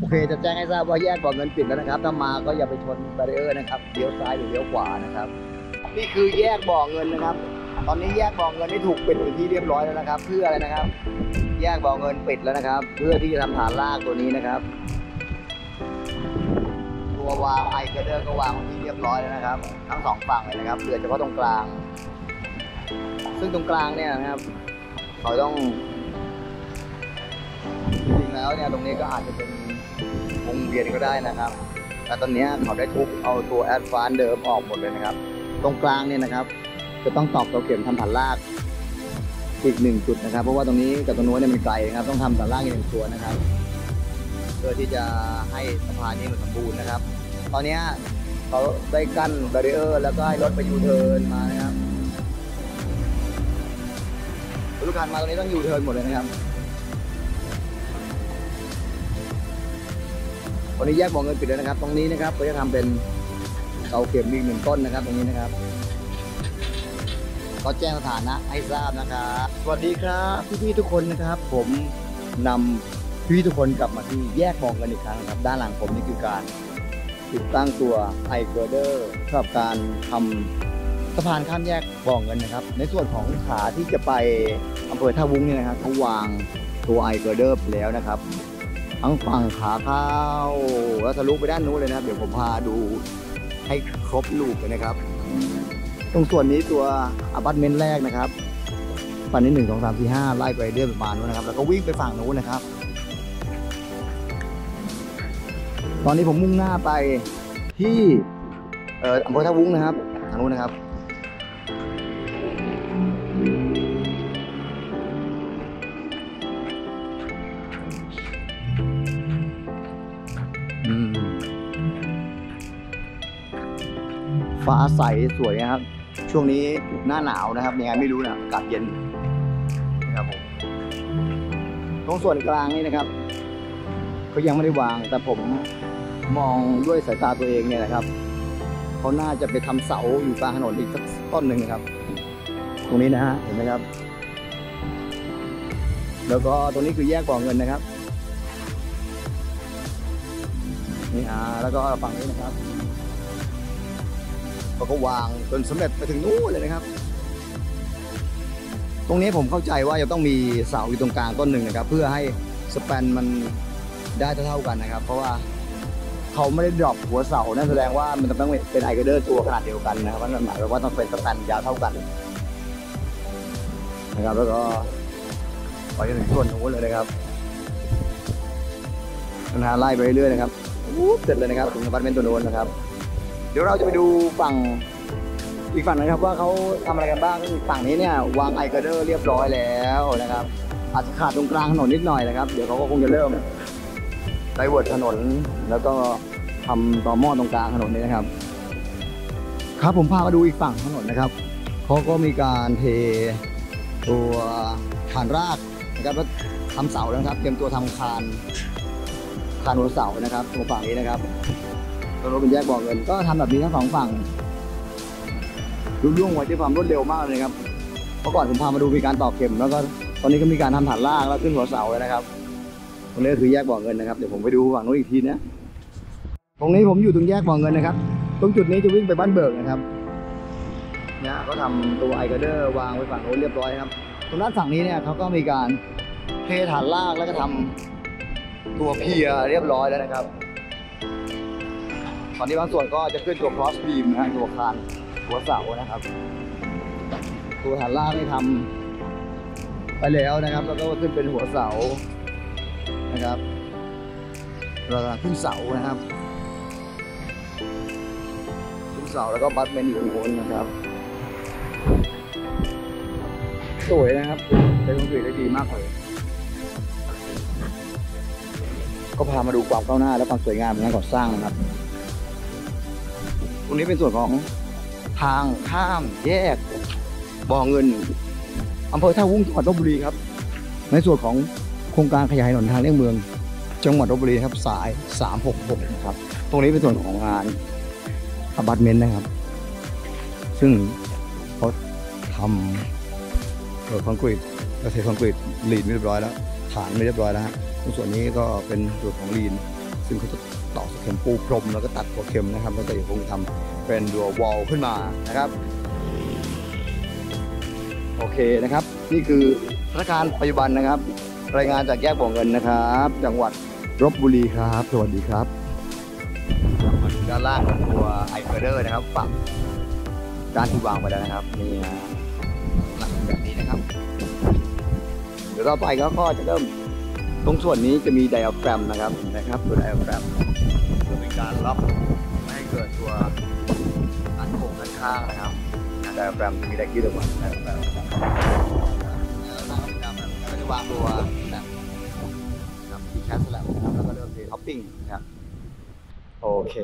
โอเคจะแจ้งให้ทราบว่าแยกบ่อเงินปิดแล้วนะครับ ถ้ามาก็อย่าไปชน barrier นะครับเลี้ยวซ้ายหรือเลี้ยวขวานะครับ นี่คือแยกบ่อเงินนะครับ ตอนนี้แยกบ่อเงินที่ถูกปิดเป็นที่เรียบร้อยแล้วนะครับ เพื่ออะไรนะครับ แยกบ่อเงินปิดแล้วนะครับ เพื่อที่จะทำฐานรากตัวนี้นะครับ ตัววาง I-Girder ก็วางที่เรียบร้อยแล้วนะครับ ทั้งสองฝั่งเลยนะครับ เหลือเฉพาะตรงกลาง ซึ่งตรงกลางเนี่ยนะครับ เขาต้องจริงๆแล้วเนี่ยตรงนี้ก็อาจจะเป็น วงเวียนก็ได้นะครับ แต่ตอนนี้เขาได้ทุบเอาตัวแอดฟานเดิมออกหมดเลยนะครับ ตรงกลางเนี่ยนะครับ จะต้องตอกเสาเข็มทำฐานรากอีกหนึ่งจุดนะครับ เพราะว่าตรงนี้กับตรงนู้นเนี่ยมันไกลนะครับ ต้องทำฐานรากอีกหนึ่งตัวนะครับ เพื่อที่จะให้สะพานนี้มันสมบูรณ์นะครับ ตอนนี้เขาได้กั้น barrier แล้วก็ให้รถไปยูเทิร์นมานะครับรถคันมาตรงนี้ต้องยูเทิร์นหมดเลยนะครับ วันนี้แยกบ่อเงินปิดแล้วนะครับ ตรงนี้นะครับเขาจะทำเป็นเสาเข็มอีกหนึ่งต้นนะครับ ตรงนี้นะครับก็แจ้งสถานะให้ทราบนะครับสวัสดีครับพี่ๆทุกคนนะครับ ผมนำพี่ๆทุกคนกลับมาที่แยกบ่อเงินอีกครั้งนะครับ ด้านหลังผมนี่คือการติดตั้งตัว I-Girder สำหรับการทำสะพานข้ามแยกบ่อเงินนะครับ ในส่วนของขาที่จะไปอำเภอท่าวุ้งเนี่ยนะครับเขาวางตัว I-Girder แล้วนะครับ ทั้งฝั่งขาเข้าแล้วทะลุไปด้านนู้นเลยนะครับ เดี๋ยวผมพาดูให้ครบลูกเลยนะครับ ตรงส่วนนี้ตัว abutment แรกนะครับฝั่งนี้หนึ่งสองสามสี่ห้าไล่ไปเรื่อยประมาณนู้นนะครับ แล้วก็วิ่งไปฝั่งนู้นนะครับ ตอนนี้ผมมุ่งหน้าไปที่อ่ออำเภอท่าวุ้งนะครับ ทางนู้นนะครับ ฟ้าใสสวยนะครับ ช่วงนี้หน้าหนาวนะครับยังไงไม่รู้นะอากาศเย็นนะครับผมตรงส่วนกลางนี่นะครับเขายังไม่ได้วาง แต่ผมมองด้วยสายตาตัวเองเนี่ยนะครับเขาน่าจะไปทำเสาอยู่กลางถนนอีกสักต้นหนึ่งนะครับ ตรงนี้นะฮะเห็นไหมครับ แล้วก็ตรงนี้คือแยกบ่อเงินนะครับ นี่อ่าแล้วก็ฝั่งนี้นะครับเขาก็วางจนสำเร็จไปถึงนู้นเลยนะครับ ตรงนี้ผมเข้าใจว่าจะต้องมีเสาอยู่ตรงกลางต้นหนึ่งนะครับ เพื่อให้ span มันได้เท่าๆกันนะครับ เพราะว่าเขาไม่ได้ drop หัวเสานั่นแสดงว่ามันต้องเป็น I-Girder ตัวขนาดเดียวกันนะครับนั่นหมายความว่าต้องเป็น span ยาวเท่ากันนะครับ แล้วก็ไปจนถึงส่วนนู้นเลยนะครับนะฮะไล่ไปเรื่อยๆนะครับ วูบเสร็จเลยนะครับถึง abutment ตัวโน้นนะครับ เดี๋ยวเราจะไปดูฝั่งอีกฝั่งนะครับว่าเขาทำอะไรกันบ้างฝั่งนี้เนี่ยวาง I-Girder เรียบร้อยแล้วนะครับอาจจะขาดตรงกลางถนนนิดหน่อยนะครับ เดี๋ยวเขาก็คงจะเริ่ม divert ถนนแล้วก็ทำต่อหม้อตรงกลางถนนนี้นะครับ ครับผมพามาดูอีกฝั่งถนนนะครับเขาก็มีการเทตัวฐานรากนะครับแล้วทำเสาแล้วครับ เตรียมตัวทำคาน คานหัวเสานะครับตรงฝั่งนี้นะครับตรงรถเป็นแยกบ่อเงิน ก็ทำแบบนี้ทั้งสองฝั่งรุ่ล่งไว้ด้วยความรวดเร็วมากเลยครับเมื่อก่อนผมพามาดูมีการตอกเข็ม แล้วก็ตอนนี้ก็มีการทำฐานรากแล้วขึ้นหัวเสาเลยนะครับตรงนี้คือแยกบ่อเงินนะครับเดี๋ยวผมไปดูฝั่งนู้นอีกทีนะตรงนี้ผมอยู่ตรงแยกบ่อเงินนะครับ ตรงจุดนี้จะวิ่งไปบ้านเบิกนะครับเนี่ยก็ทำตัว I-Girder วางไว้ฝั่งนู้นเรียบร้อยครับ ตรงด้านฝั่งนี้เนี่ยเขาก็มีการเทฐานรากแล้วก็ทำ ตัวเพียเรียบร้อยแล้วนะครับ ตอนนี้บางส่วนก็จะขึ้นตัว cross beam นะฮะตัวคานหัวเสานะครับ ตัวฐานล่างนี่ทำไปแล้วนะครับ แล้วก็ขึ้นเป็นหัวเสานะครับเรากำลังขึ้นเสานะครับขึ้นเสาแล้วก็บัตเมนอยู่ข้างบนนะครับ สวยนะครับเป็นคอนกรีตได้ดีมากเลย ก็พามาดูความก้าวหน้าและความสวยงามของงานก่อสร้างนะครับ ตรงนี้เป็นส่วนของทางข้ามแยกบ่อเงินอำเภอท่าวุ้งจังหวัดลบบุรีครับ ในส่วนของโครงการขยายถนนทางเลี่ยงเมือง จังหวัดลบบุรีครับสาย 366นะครับ ตรงนี้เป็นส่วนของงานอบัตเมนต์นะครับ ซึ่งเขาทำเอ่อคอนกรีตเกษตรคอนกรีตลีนไม่เรียบร้อยแล้ว ฐานไม่เรียบร้อยแล้ว ตรงส่วนนี้ก็เป็นส่วนของลีน ซึ่งเขาจะตอกเสเข็มปูพรมแล้วก็ตัดตัวเข็มนะครับ แล้วก็ยังคงทำเป็นดัววอลขึ้นมานะครับ โอเคนะครับ นี่คือสถานการณ์ปัจจุบันนะครับ รายงานจากแยกบ่อเงินนะครับ จังหวัดลบบุรีครับ สวัสดีครับมาถึงด้านล่างของตัวไอเฟเดอร์นะครับฝั่งด้านที่วางไปแล้วนะครับนี่ฮะหลังแบบนี้นะครับ เดี๋ยวต่อไปก็ก็จะเริ่ม ตรงส่วนนี้จะมีไดอะแกรมนะครับนะครับตัวไดอะแกรมเพื่อเป็นการล็อกไม่ให้เกิดตัวอันโค้งอันข้างนะครับไดอะแกรมจะมีแรงยืดออกมไดอะแกรมนะครับแล้วเราก็จะวางตัวแบบ precast slab นะครับแล้วก็เริ่มเทท็อปปิ้งนะครับโอเค